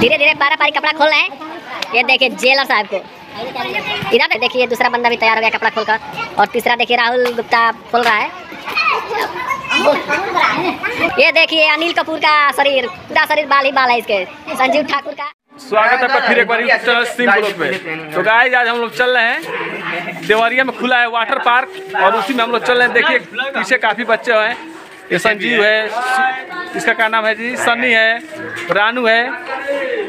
धीरे धीरे पारा पारी कपड़ा खोल रहे हैं। ये देखिए जेलर साहब को। इधर देखिए, दूसरा बंदा भी तैयार हो गया कपड़ा खोलकर। और तीसरा देखिए, राहुल गुप्ता खोल रहा है। ये देखिए, अनिल कपूर का शरीर, पूरा शरीर बाल ही बाल है इसके। संजीव ठाकुर का। स्वागत है फिर एक बार तो गाइस आज हम लोग चल रहे हैं देवरिया में खुला है वाटर पार्क और उसी में हम लोग चल रहे हैं। देखिए, पीछे काफ़ी बच्चे हैं। ये संजीव है इसका क्या नाम है जी? सन्नी है रानू है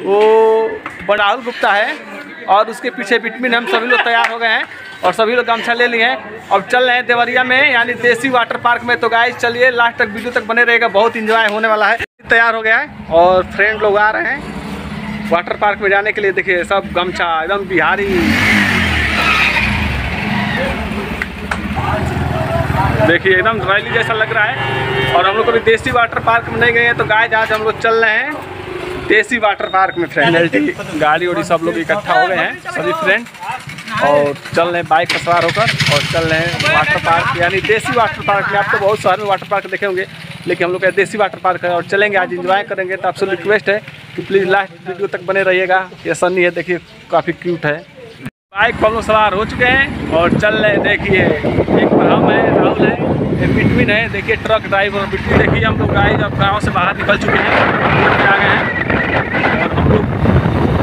वो राहुल गुप्ता है और उसके पीछे बिटमिन हम सभी लोग तैयार हो गए हैं और सभी लोग गमछा ले लिए हैं। अब चल रहे हैं देवरिया में यानी देसी वाटर पार्क में। तो गाइस चलिए लास्ट तक वीडियो तक बने रहेगा बहुत इंजॉय होने वाला है। तैयार हो गया है और फ्रेंड लोग आ रहे हैं। वाटर पार्क में जाने के लिए देखिए सब गमछा एकदम बिहारी। देखिए, एकदम रैली जैसा लग रहा है। और हम लोग कभी देसी वाटर पार्क में नहीं गए हैं तो गाय आज हम लोग चल रहे हैं देसी वाटर पार्क में फ्रेंड गाड़ी उड़ी सब लोग इकट्ठा हो गए हैं, सभी फ्रेंड और चल रहे हैं बाइक पर सवार होकर, और चल रहे हैं वाटर पार्क यानी देसी वाटर पार्क में। आप तो बहुत सारे वाटर पार्क देखे होंगे, लेकिन हम लोग का देसी वाटर पार्क है और चलेंगे, आज इंजॉय करेंगे। तो आपसे रिक्वेस्ट है कि प्लीज़ लास्ट वीडियो तक बने रहिएगा। ये सन्नी है, देखिए, काफ़ी क्यूट है। बाइक पर हम सवार हो चुके हैं और चल रहे हैं, देखिए, एक हम है, राहुल है। बिटवीन है, देखिए ट्रक ड्राइवर बिटवीन। देखिए हम लोग गाय जब गाँव से बाहर निकल चुके हैं, रोड पे आ गए हैं। और हम लोग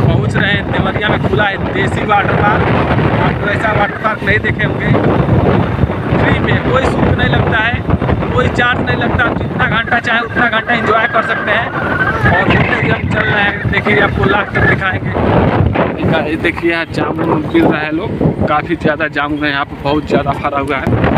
पहुँच रहे हैं देवरिया में खुला है, देसी वाटर पार्क आप ऐसा वाटर पार्क नहीं देखे होंगे। फ्री में कोई शुल्क नहीं लगता है, कोई चार्ज नहीं लगता। जितना घंटा चाहे उतना घंटा इंजॉय कर सकते हैं। और भी हम चल रहे हैं, देखिए आपको लास्ट तक दिखाएँगे। देखिए यहाँ जामुन गिर रहा है लोग। काफ़ी ज़्यादा जामुन है, यहाँ पर बहुत ज़्यादा फरा हुआ है।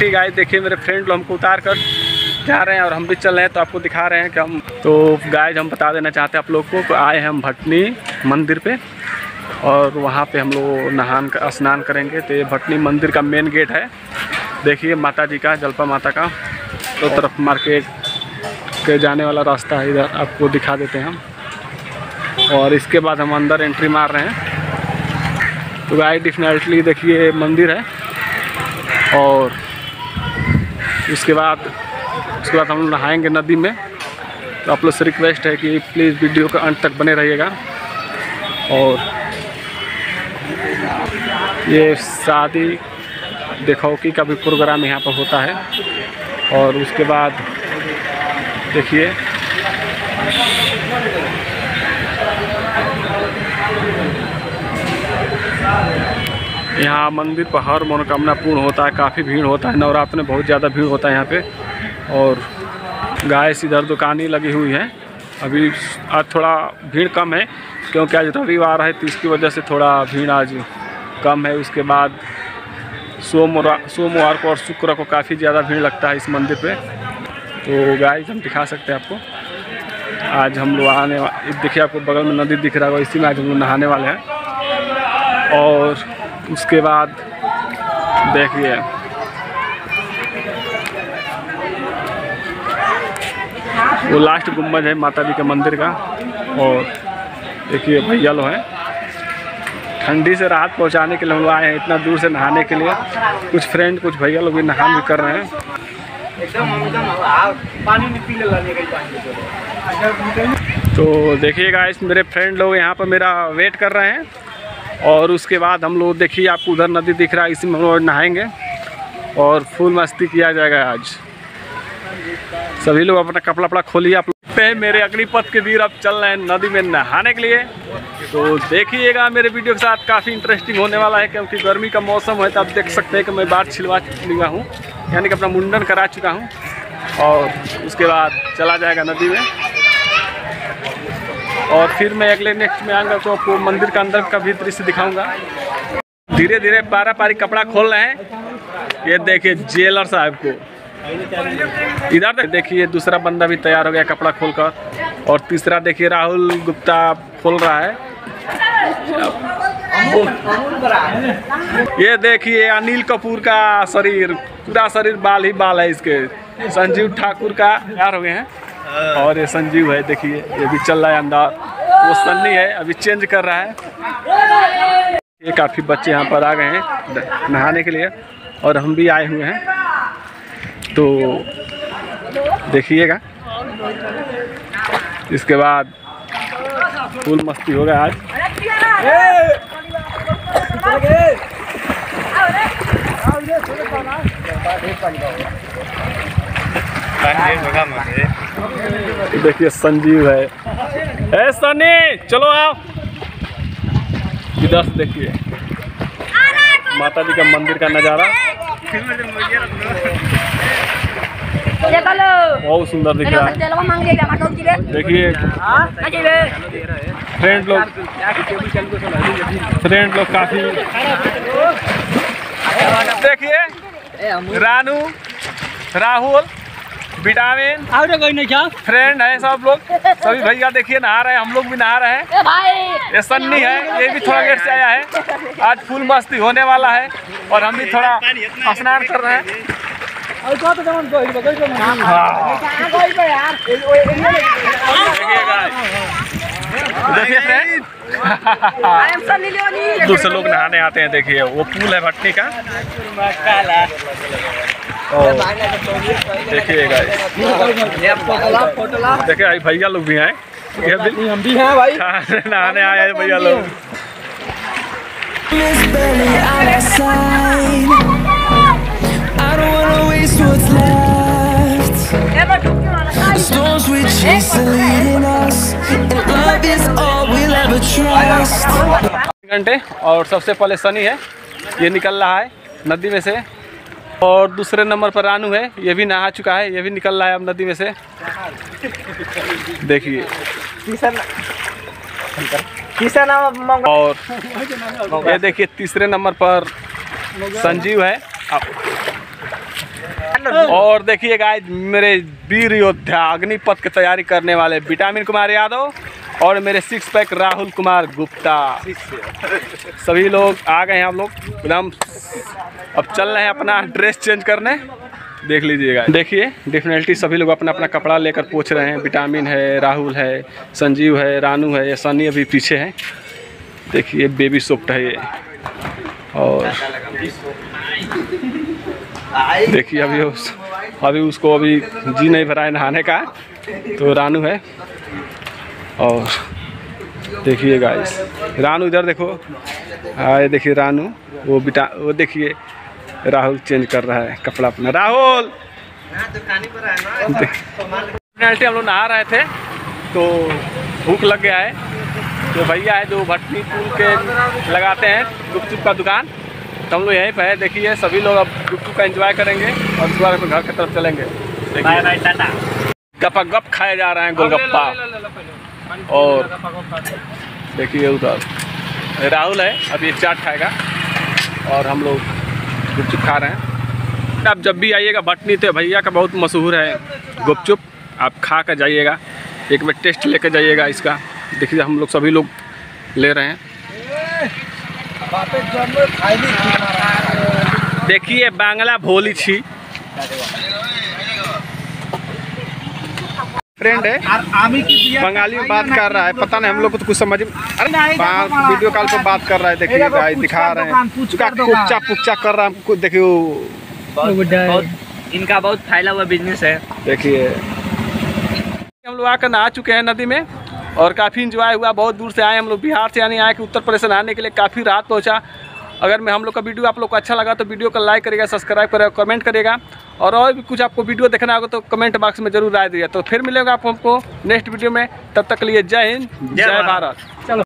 एल्टी गाइस देखिए मेरे फ्रेंड लोग हमको उतार कर जा रहे हैं और हम भी चल रहे हैं तो आपको दिखा रहे हैं कि हम तो गाइस हम बता देना चाहते हैं आप लोग को कि आए हैं हम भटनी मंदिर पे और वहाँ पे हम लोग नहान का स्नान करेंगे। तो ये भटनी मंदिर का मेन गेट है। देखिए माता जी का, जलपा माता का। तो तरफ़ मार्केट के जाने वाला रास्ता है, इधर आपको दिखा देते हैं हम। और इसके बाद हम अंदर एंट्री मार रहे हैं। तो गाय डेफिनेटली देखिए मंदिर है। और उसके बाद उसके बाद हम लोग नहाएँगे नदी में। तो आप लोग से रिक्वेस्ट है कि प्लीज़ वीडियो का अंत तक बने रहिएगा। और ये शादी देखौकी का भी प्रोग्राम यहाँ पर होता है। और उसके बाद देखिए। यहाँ मंदिर पर हर मनोकामना पूर्ण होता है, काफ़ी भीड़ होता है, नवरात्र में बहुत ज़्यादा भीड़ होता है यहाँ पे। और गाय इधर दुकानें लगी हुई है। अभी आज थोड़ा भीड़ कम है, क्योंकि आज रविवार है तो इसकी वजह से थोड़ा भीड़ आज कम है। उसके बाद सोमवार सोमवार को और शुक्र को काफ़ी ज़्यादा भीड़ लगता है इस मंदिर पे। तो गाय हम दिखा सकते हैं आपको। आज हम लोग आने देखिए आपको बगल में नदी दिख रहा है इसी में आज हम लोग नहाने वाले हैं। और उसके बाद देखिए वो लास्ट गुंबद है माता जी के मंदिर का और देखिए भैया लोग हैं। ठंडी से राहत पहुँचाने के लिए हम आए हैं इतना दूर से नहाने के लिए। कुछ फ्रेंड कुछ भैया लोग भी नहान भी कर रहे हैं। तो देखिएगा इस मेरे फ्रेंड लोग यहाँ पर मेरा वेट कर रहे हैं। और उसके बाद हम लोग, देखिए आपको उधर नदी दिख रहा है, इसी में हम लोग नहाएँगे और फुल मस्ती किया जाएगा आज। सभी लोग अपना कपड़ा वपड़ा खोलिए आप पे मेरे अग्निपथ के वीर अब चल रहे हैं नदी में नहाने के लिए। तो देखिएगा मेरे वीडियो के साथ, काफ़ी इंटरेस्टिंग होने वाला है, क्योंकि गर्मी का मौसम है तो आप देख सकते हैं कि मैं बात छिलवा लिया हूँ, यानी कि अपना मुंडन करा चुका हूँ। और उसके बाद चला जाएगा नदी में। और फिर मैं अगले नेक्स्ट में आऊँगा तो आपको मंदिर का अंदर का भी दृश्य दिखाऊँगा। धीरे धीरे पारा पारी कपड़ा खोल रहे हैं। ये देखिए जेलर साहब को। इधर देखिए दूसरा बंदा भी तैयार हो गया कपड़ा खोलकर। और तीसरा देखिए राहुल गुप्ता खोल रहा है। ये देखिए अनिल कपूर का शरीर, पूरा शरीर बाल ही बाल है इसके। संजीव ठाकुर का तैयार हो गए हैं। और ये संजीव है देखिए ये भी चल रहा है अंदर वो सन्नी है अभी चेंज कर रहा है। ये काफ़ी बच्चे यहाँ पर आ गए हैं नहाने के लिए और हम भी आए हुए हैं। तो देखिएगा। इसके बाद फुल मस्ती हो होगा आज। देखिए, संजीव है। ए, सनी, चलो आओ। इधर देखिए। माता जी का मंदिर का नज़ारा। बहुत सुंदर दिख रहा है। देखिए, फ्रेंड लोग फ्रेंड लोग काफ़ी देखिए, रानू, राहुल। विटामिन। और कोई नहीं क्या? फ्रेंड है सब लोग। सभी भैया देखिए नहा रहे हैं हम लोग भी नहा रहे हैं। ये सन्नी है ये भी थोड़ा लेट से आया है। आज फुल मस्ती होने वाला है और हम भी थोड़ा स्नान कर रहे हैं। देखिए फ्रेंड दूसरे लोग नहाने आते हैं देखिए वो पूल है भट्टी का। देखिएगा देखिए भैया लोग भी आए हम भी हैं भाई। हाँ, नहाने आए हैं भैया लोग। घंटे और सबसे पहले सनी है। ये निकल रहा है नदी में से। और दूसरे नंबर पर रानू है ये भी नहा चुका है ये भी निकल रहा है अब नदी में से। देखिए। और ये देखिए तीसरे नंबर पर संजीव है। और देखिए गाइस मेरे वीर योद्धा अग्निपथ की तैयारी करने वाले विटामिन कुमार यादव और मेरे सिक्स पैक राहुल कुमार गुप्ता। सभी लोग आ गए हैं हम लोग। एकदम अब चल रहे हैं अपना ड्रेस चेंज करने। देख लीजिएगा देखिए डेफिनेटली सभी लोग अपना अपना कपड़ा लेकर पूछ रहे हैं। विटामिन है राहुल है संजीव है रानू है ये सनी अभी पीछे है। देखिए बेबी सोफ्ट है ये। और देखिए अभी उस अभी उसको अभी जी नहीं भरा है नहाने का तो रानू है। और देखिए गाइस रानू इधर देखो। ये देखिए रानू, वो बिटा वो देखिए, राहुल चेंज कर रहा है कपड़ा अपना। राहुल! पेनल्टी हम लोग नहा रहे थे तो भूख लग गया है। तो भैया है जो भट्टी पुल के लगाते हैं गुपचुप का दुकान। तो हम लोग यहीं पर है। देखिए सभी लोग अब गुपचुप का एंजॉय करेंगे और उसके बाद अपने घर की तरफ़ चलेंगे। गपा गप खाए जा रहे हैं गोलगप्पा। और देखिए उधर। राहुल है अभी चाट खाएगा। और हम लोग गुपचुप खा रहे हैं। आप जब भी आइएगा भटनी तो भैया का बहुत मशहूर है गुपचुप। आप खा कर जाइएगा। एक बार टेस्ट लेके जाइएगा इसका। देखिए हम लोग सभी लोग ले रहे हैं। देखिए बांग्ला भोली छी। फ्रेंड है? बंगाली में बात कर रहा है। पता नहीं हम लोग को तो कुछ समझ में अरे वीडियो कॉल पे बात कर रहा है। देखिए गाइस दिखा रहे हैं। पुच्चा पुच्चा कर रहा है। देखिए वो बहुत इनका बहुत फैला हुआ बिज़नेस है। देखिए। हम लोग आकर नहा चुके हैं नदी में। और काफ़ी इन्जॉय हुआ बहुत दूर से आए हम लोग बिहार से यानी आए कि उत्तर प्रदेश से नहाने के लिए काफ़ी राहत पहुँचा। अगर मैं हम लोग का वीडियो आप लोग को अच्छा लगा तो वीडियो को लाइक करेगा सब्सक्राइब करेगा कमेंट करेगा और और भी कुछ आपको वीडियो देखना होगा तो कमेंट बॉक्स में ज़रूर राय दिया तो फिर मिलेगा आप हमको नेक्स्ट वीडियो में। तब तक के लिए जय हिंद जय भारत। चलो।